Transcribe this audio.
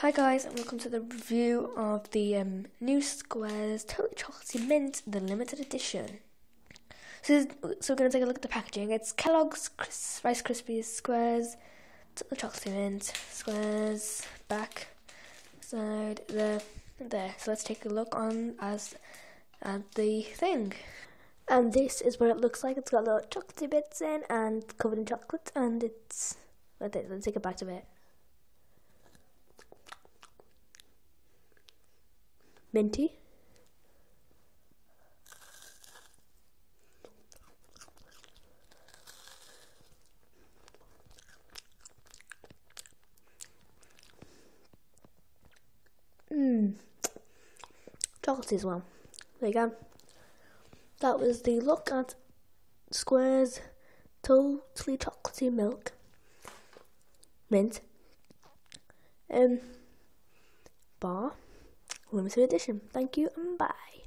Hi guys and welcome to the review of the um, new Squares Totally Chocolatey Mint, the limited edition. So, so we're going to take a look at the packaging. It's Kellogg's Rice Krispies Squares, Totally Chocolatey Mint, Squares, back, side, there, there. So let's take a look on as at the thing. And this is what it looks like. It's got little chocolatey bits in and covered in chocolate and it's... Let's take a bite of it. Minty. Mmm. Chocolate as well. There you go. That was the look at Square's totally chocolatey milk mint um bar limited edition. Thank you and bye.